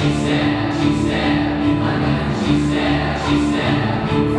she said, she said, my said. she said, she said.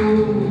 Me.